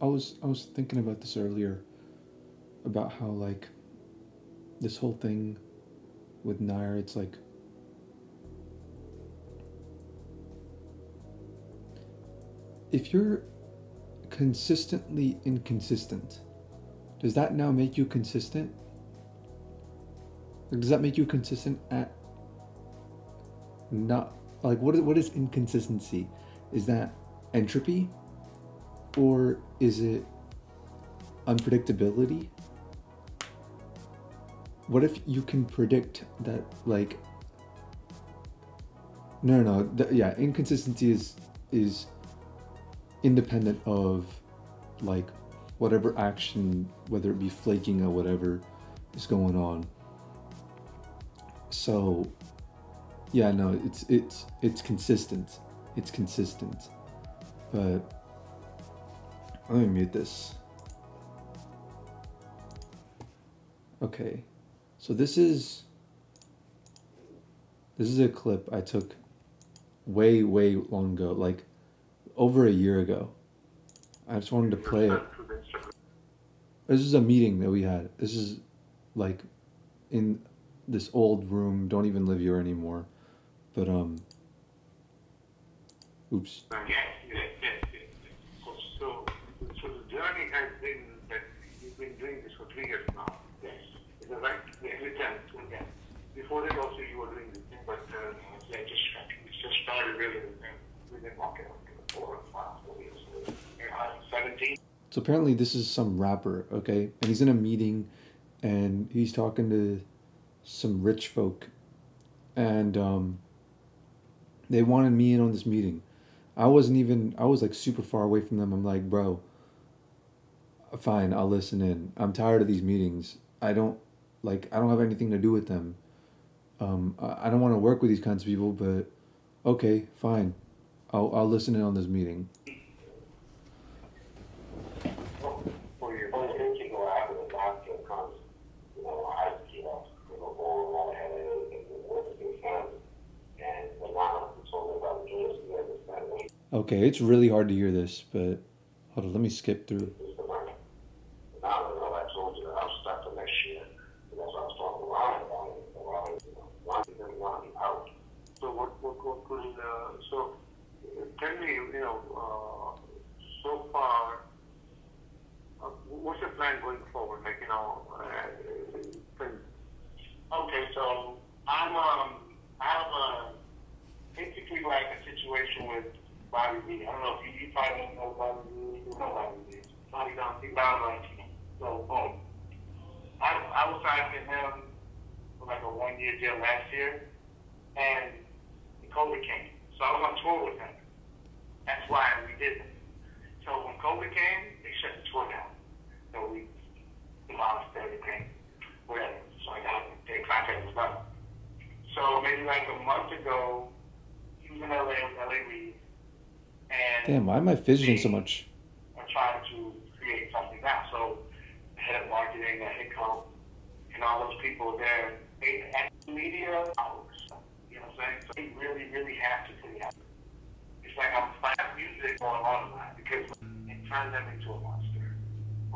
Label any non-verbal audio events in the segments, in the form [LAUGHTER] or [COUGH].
I was I was thinking about this earlier about how like this whole thing with Nair, it's like if you're consistently inconsistent, does that now make you consistent? Does that make you consistent at not like what is what is inconsistency? Is that entropy or is it unpredictability? What if you can predict that like no no, no th- yeah, inconsistency is is independent of like whatever action, whether it be flaking or whatever is going on. So yeah, no, it's it's it's consistent. It's consistent. But let me mute this. Okay. So this is this is a clip I took way way long ago, like over a year ago. I just wanted to play it. This is a meeting that we had. This is like in this old room. Don't even live here anymore. But um oops. Yes, yes, yes, yes. So, so the journey has been that you've been doing this for three years now. Yes. That right? Them. Before that also you were doing this thing, but uh, just just started really with them. We didn't walk it four or five, four years ago. Seventeen. So apparently this is some rapper, okay? And he's in a meeting and he's talking to some rich folk and um they wanted me in on this meeting. I wasn't even I was like super far away from them. I'm like, "Bro, fine, I'll listen in. I'm tired of these meetings. I don't like I don't have anything to do with them. Um I, I don't want to work with these kinds of people, but okay, fine. I'll I'll listen in on this meeting." For your thinking or after the doctor comes, you know, I, you know, you know, all all had it and work with your family. And the mom told me about the dreams you understand when Okay, it's really hard to hear this, but hold on, let me skip through. is the money. Now, you know, I told you I'll start the next year. And that's what I was talking to Ron about it. And Ron, you know, Ron is going to want me out. So what, what, what could, uh, so uh, tell me, you know, uh, so far, uh, what's your plan going forward? Like, you know, uh, things Okay, so I'm um I have a basically like a situation with Bobby B. I don't know if you, you probably don't know Bobby B. You know Bobby B. Bobby don't he bound like. So boom. I I was signed with him for like a one year deal last year and COVID came. So I was on tour with him. That's why we did it. So when COVID came, they shut the tour down. So we demolished everything, whatever. So I got their contract was done. So maybe like a month ago, he was in LA with LA Reid, and Damn, why am I fidgeting so much? are trying to create something now. So the head of marketing at Hitco and all those people there, they at media hours. You know what I'm saying? So they really, really have to put it out. It's like I'm finding music going on a lot because it turns them into a monster.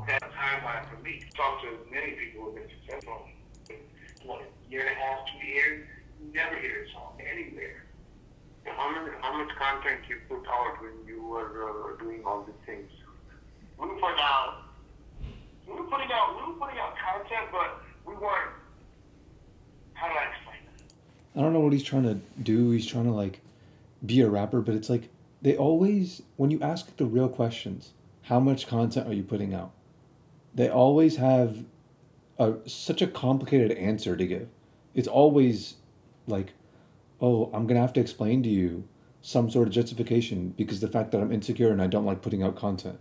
Okay, a timeline for me. Talk to many people who have been successful. What, a year and a half, two years, never hear a song anywhere. How much, how much content you put out when you were uh, doing all these things? We were putting out, we were putting out, we were putting out content, but we weren't. How do I explain that? I don't know what he's trying to do. He's trying to like be a rapper, but it's like they always when you ask the real questions, how much content are you putting out? They always have a such a complicated answer to give. It's always like, "Oh, I'm to have to explain to you some sort of justification because the fact that I'm insecure and I don't like putting out content."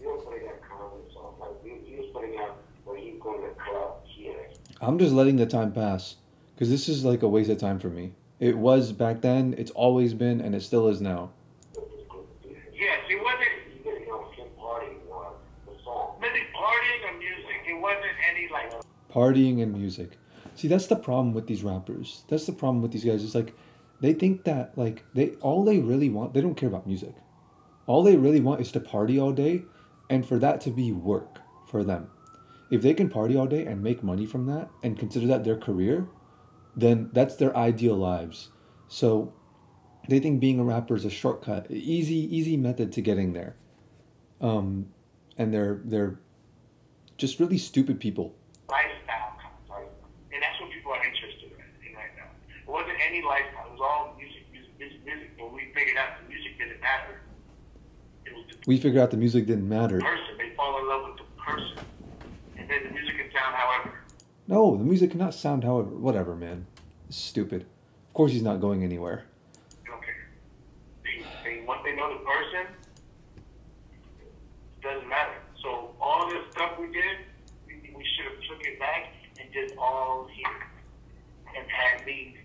You were putting out comments on, like, you, you was putting out where you go to the club here. I'm just letting the time pass because this is like a waste of time for me. It was back then, it's always been, and it still is now. Yes, it wasn't. You know, him partying or the song. Maybe partying or music. It wasn't any like. partying and music. See, that's the problem with these rappers. That's the problem with these guys. It's like they think that like they all they really want. They don't care about music. all they really want is to party all day and for that to be work for them. If they can party all day and make money from that and consider that their career, then that's their ideal lives. So they think being a rapper is a shortcut, easy easy method to getting there. Um, and they're they're just really stupid people. lifestyle right? And that's what people are interested in right now. It wasn't any lifestyle. It was all music, music, music, music. But we figured out the music didn't matter. It was the We figured out the music didn't matter. person. They fall in love with the person. And the music can sound however. No, the music cannot sound however whatever, man. It's stupid. Of course he's not going anywhere. Care. They, they, once they know the person, it doesn't matter. So all this stuff we did, we, we should have took it back and did all here. And had me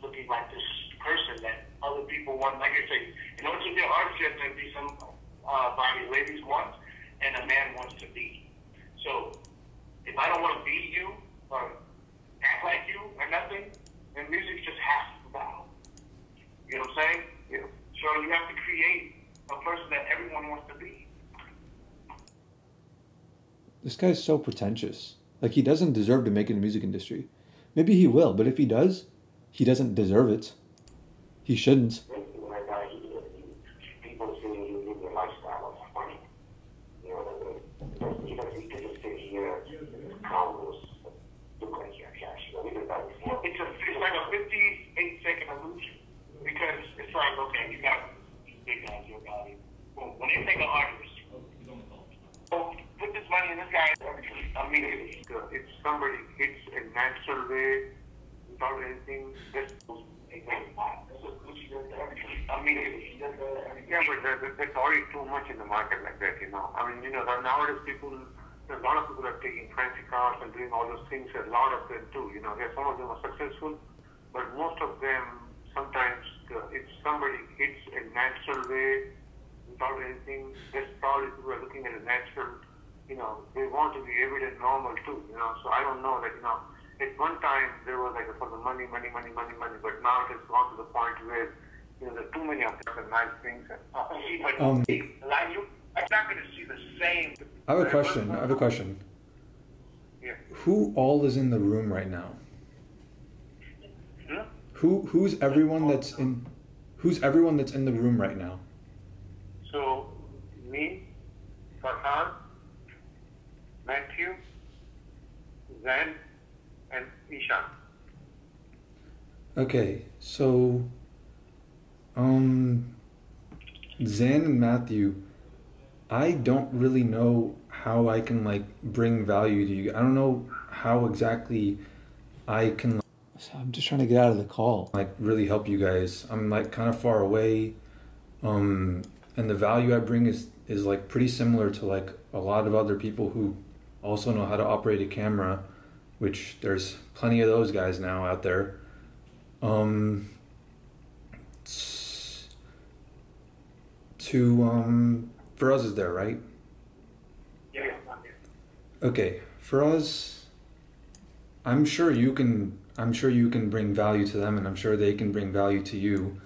looking like this person that other people want. Like I say, in order to be an artist, you have to be some uh, body ladies want and a man wants to be. So if I don't want to be you or act like you or nothing, then music just has to bow. You know what I'm saying? Yeah. So you have to create a person that everyone wants to be. This guy's so pretentious. Like he doesn't deserve to make it in the music industry. Maybe he will, but if he does, he doesn't deserve it. He shouldn't. Like uh, he, he, people say he lives a lifestyle of money. You know, he doesn't he can just sit here, condos, look like you're cash. You know, he does that. It's a it's like a 58 second illusion because it's like okay, you got these big guys, your body. Boom. When they take an artist, oh, put this money in this guy. Immediately, it's somebody. It's a natural way without anything. Just immediately. Yeah, but there, there- already too much in the market like that, you know. I mean, you know, nowadays people, a lot of people are taking fancy cars and doing all those things. A lot of them too, you know. Yeah, some of them are successful, but most of them sometimes uh, it's somebody hits a natural way without anything. That's probably people are looking at a natural, you know, they want to be evident normal too, you know. So I don't know that, you know, at one time there was like for the money, money, money, money, money, but now it has gone to the point where, you know, there are too many of them and nice things. And, uh, but Um, like you, I'm not going to see the same. I have a question. I have a question. Yeah. Who all is in the room right now? Hmm? Who who's everyone that's in who's everyone that's in the room right now? So, me, Farhan, Matthew, Zen, and Ishan. Okay, so um Zan and Matthew, I don't really know how I can like bring value to you. I don't know how exactly I can I'm just trying to get out of the call. Like really help you guys. I'm like kind of far away. Um and the value I bring is is like pretty similar to like a lot of other people who also know how to operate a camera, which there's plenty of those guys now out there. Um, to um, Faraz is there, right? Yeah. Okay, Faraz, I'm sure you can. I'm sure you can bring value to them, and I'm sure they can bring value to you.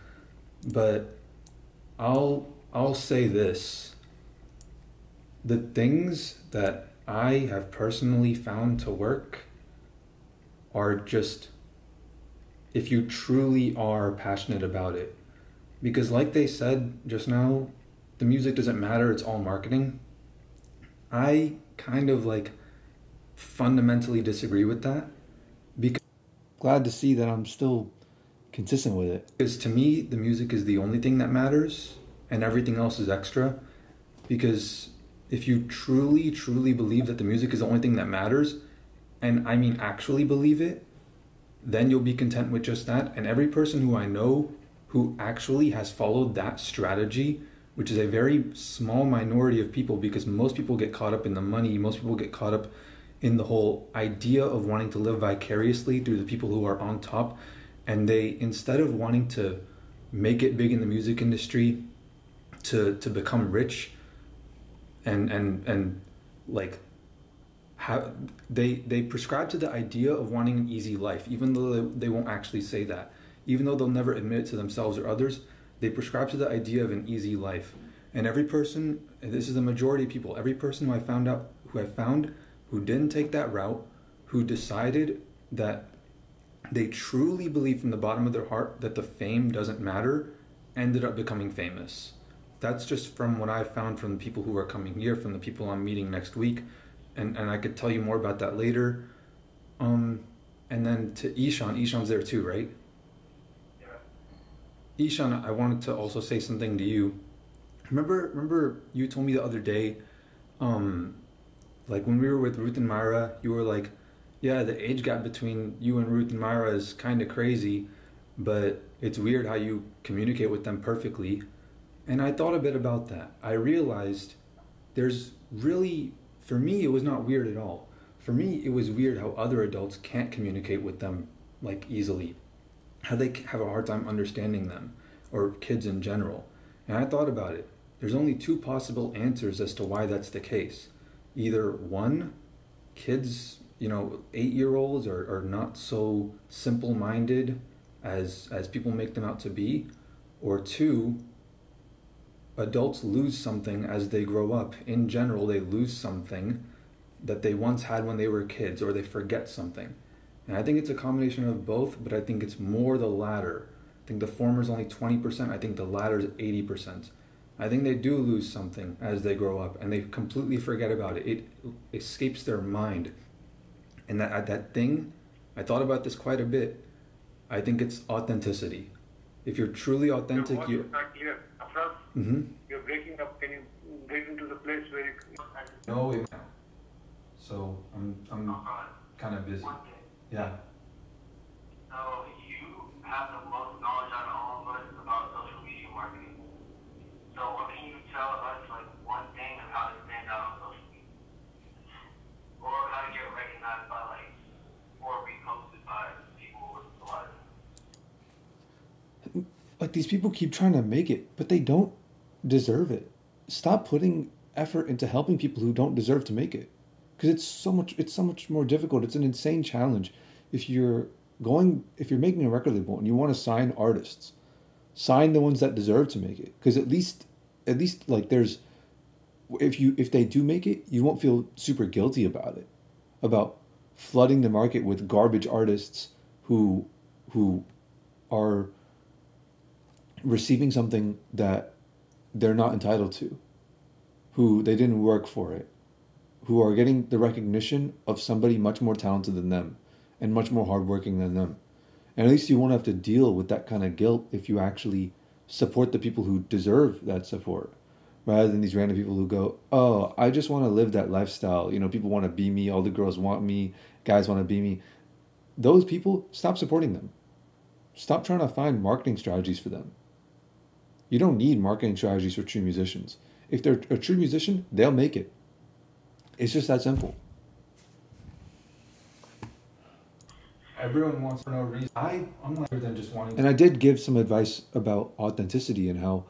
But I'll I'll say this. The things that I have personally found to work are just if you truly are passionate about it. Because, like they said just now, the music doesn't matter, it's all marketing. I kind of like fundamentally disagree with that. Because glad to see that I'm still consistent with it. Because to me, the music is the only thing that matters, and everything else is extra. Because if you truly, truly believe that the music is the only thing that matters, and I mean actually believe it, then you'll be content with just that. And every person who I know who actually has followed that strategy, which is a very small minority of people, because most people get caught up in the money, most people get caught up in the whole idea of wanting to live vicariously through the people who are on top. And they, instead of wanting to make it big in the music industry, to, to become rich and, and, and like how they they prescribe to the idea of wanting an easy life even though they, they won't actually say that even though they'll never admit it to themselves or others they prescribe to the idea of an easy life And every person, and this is the majority of people, every person who I found out, who I found who didn't take that route, who decided that they truly believe from the bottom of their heart that the fame doesn't matter, ended up becoming famous. That's just from what I've found from the people who are coming here, from the people I'm meeting next week, and and I could tell you more about that later. Um, and then to Ishan, Ishan's there too, right? Yeah. Ishan, I wanted to also say something to you. Remember, remember you told me the other day, um, like when we were with Ruth and Myra, you were like, yeah, the age gap between you and Ruth and Myra is kind of crazy, but it's weird how you communicate with them perfectly. And I thought a bit about that. I realized there's really, for me, it was not weird at all. For me, it was weird how other adults can't communicate with them like easily, how they have a hard time understanding them, or kids in general. And I thought about it. There's only two possible answers as to why that's the case. Either one, kids, you know, eight year olds are, are not so simple minded as as people make them out to be, or two, adults lose something as they grow up. In general, they lose something that they once had when they were kids, or they forget something. And I think it's a combination of both, but I think it's more the latter. I think the former is only 20%, I think the latter is 80%. I think they do lose something as they grow up and they completely forget about it. It escapes their mind. And that that thing, I thought about this quite a bit. I think it's authenticity. If you're truly authentic, you is not clear. Afra, hmm you're breaking up. Can you get into the place where you No, it, No. so I'm I'm kind of busy. Yeah. So you have the most knowledge out of all of us about social media marketing. So what can you tell us, like one thing of how to stand out on social media, or how to get recognized by like, or reposted by people with a lot of like these people keep trying to make it, but they don't deserve it. Stop putting effort into helping people who don't deserve to make it. Because it's so much it's so much more difficult. It's an insane challenge. If you're going if you're making a record label and you want to sign artists, sign the ones that deserve to make it. Because at least at least like there's if you if they do make it, you won't feel super guilty about it. About flooding the market with garbage artists who who are receiving something that they're not entitled to, who they didn't work for it, who are getting the recognition of somebody much more talented than them and much more hardworking than them. And at least you won't have to deal with that kind of guilt if you actually support the people who deserve that support rather than these random people who go, Oh, I just want to live that lifestyle. You know, people want to be me, all the girls want me, guys want to be me. Those people, stop supporting them. Stop trying to find marketing strategies for them. You don't need marketing strategies for true musicians. If they're a true musician, they'll make it. It's just that simple. Everyone wants for no reason. I I'm like than just wanting. And I did give some advice about authenticity and how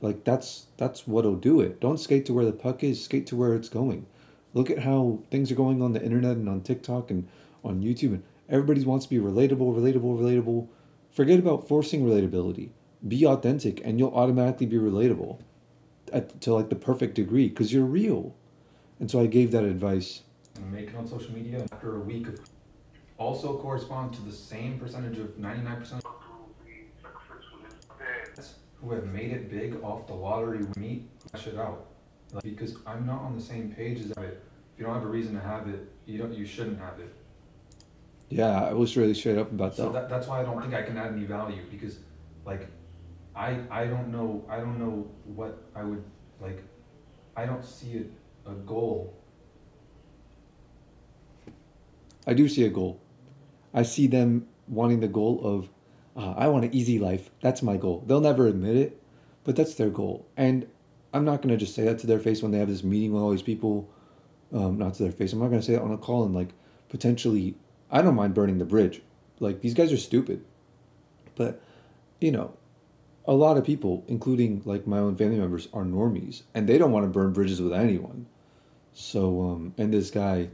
like that's that's what'll do it. Don't skate to where the puck is, skate to where it's going. Look at how things are going on the internet and on TikTok and on YouTube and everybody wants to be relatable, relatable, relatable. Forget about forcing relatability. Be authentic and you'll automatically be relatable at, to like the perfect degree because you're real. And so I gave that advice. and make it on social media after a week of also corresponds to the same percentage of 99% to be successful in there. who have made it big off the lottery meet flesh it out like, because i'm not on the same page as it if you don't have a reason to have it you don't you shouldn't have it Yeah, I was really straight up about so that. that, that's why i don't think i can add any value because like i i don't know i don't know what i would like i don't see it a goal I do see a goal. I see them wanting the goal of, uh, I want an easy life. That's my goal. They'll never admit it, but that's their goal. And I'm not going to just say that to their face when they have this meeting with all these people. Um, not to their face. I'm not going to say that on a call and like potentially, I don't mind burning the bridge. Like these guys are stupid. But, you know, a lot of people, including like my own family members, are normies and they don't want to burn bridges with anyone. So, um, and this guy,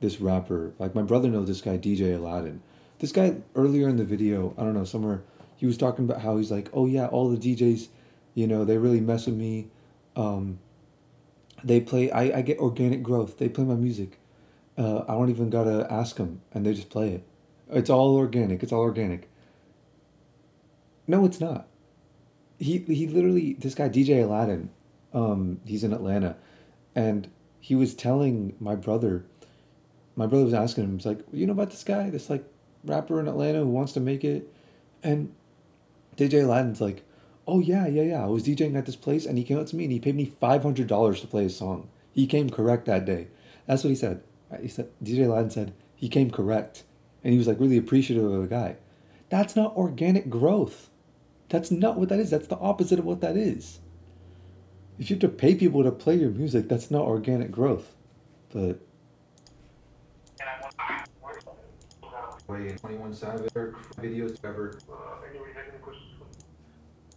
this rapper, like my brother knows this guy, DJ Aladdin. This guy earlier in the video, I don't know, somewhere, he was talking about how he's like, oh yeah, all the DJs, you know, they really mess with me. Um, they play. I, I get organic growth. They play my music. Uh, I don't even gotta ask them, and they just play it. It's all organic. It's all organic. No, it's not. He he literally this guy DJ Aladdin, um, he's in Atlanta, and he was telling my brother. My brother was asking him, he's like, you know about this guy, this like rapper in Atlanta who wants to make it, and DJ Aladdin's like, oh yeah, yeah, yeah. I was DJing at this place, and he came up to me and he paid me five hundred dollars to play his song. He came correct that day. That's what he said. He said DJ Aladdin said he came correct, and he was like really appreciative of the guy. That's not organic growth. That's not what that is. That's the opposite of what that is. If you have to pay people to play your music, that's not organic growth. But 21 Savage videos ever.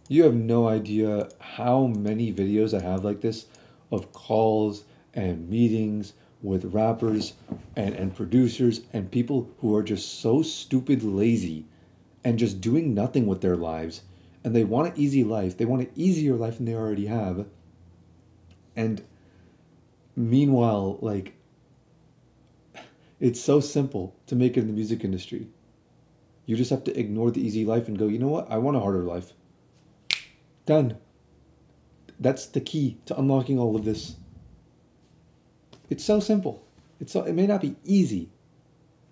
you have no idea how many videos I have like this of calls and meetings with rappers and, and producers and people who are just so stupid lazy and just doing nothing with their lives and they want an easy life. They want an easier life than they already have. And meanwhile like it's so simple to make it in the music industry. You just have to ignore the easy life and go you know what? I want a harder life. Done. That's the key to unlocking all of this. It's so simple. It's so it may not be easy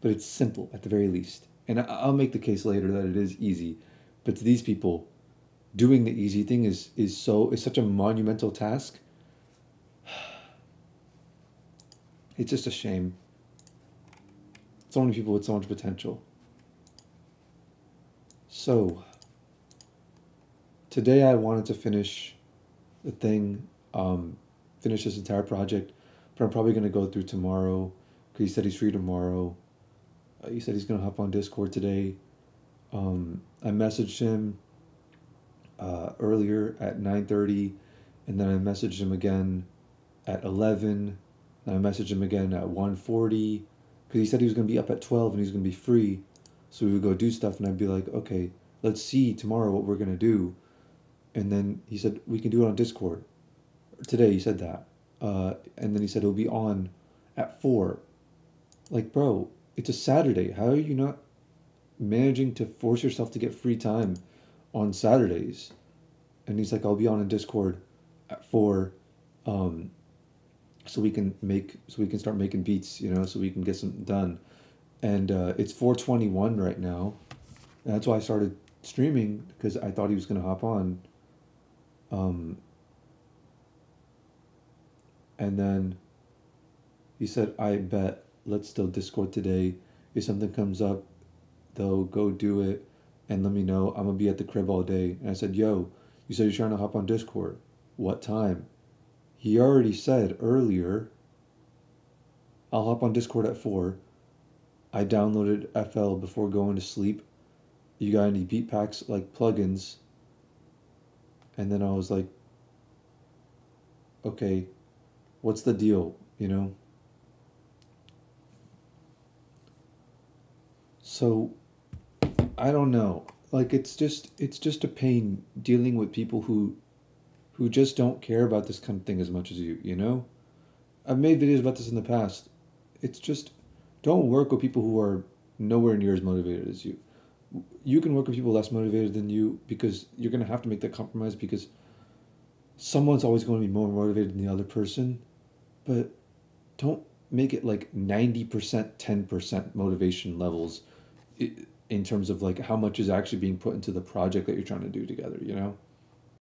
but it's simple at the very least. And i'll make the case later that it is easy. But to these people doing the easy thing is is so is such a monumental task. [SIGHS] It's just a shame. So many people with so much potential. So today i wanted to finish the thing um finish this entire project but i'm probably going to go through tomorrow because he said he's free tomorrow. Uh, he said he's going to hop on discord today. Um i messaged him uh, earlier at 9.30 and then i messaged him again at 11 and i messaged him again at 1.40 because he said he was going to be up at 12 and he's going to be free. So we would go do stuff and i'd be like okay let's see tomorrow what we're going to do. And then he said we can do it on discord. Today he said that. Uh, and then he said it'll be on at 4 like bro it's a saturday. How are you not managing to force yourself to get free time on Saturdays. And he's like, I'll be on a Discord at four, um, so we can make so we can start making beats, you know, so we can get some done. And uh, it's four twenty one right now. And that's why I started streaming because I thought he was gonna hop on. Um, and then he said, I bet let's still Discord today. If something comes up, they'll go do it and let me know. I'm gonna be at the crib all day. And I said, Yo, you said you're trying to hop on Discord. What time? He already said earlier, I'll hop on Discord at 4. I downloaded FL before going to sleep. You got any beat packs, like plugins? And then I was like, okay, what's the deal, you know? So I don't know. Like it's just it's just a pain dealing with people who who just don't care about this kind of thing as much as you, you know? I've made videos about this in the past. It's just don't work with people who are nowhere near as motivated as you. You can work with people less motivated than you because you're going to have to make that compromise because someone's always going to be more motivated than the other person. But don't make it like 90%, 10% motivation levels in terms of like how much is actually being put into the project that you're trying to do together, you know?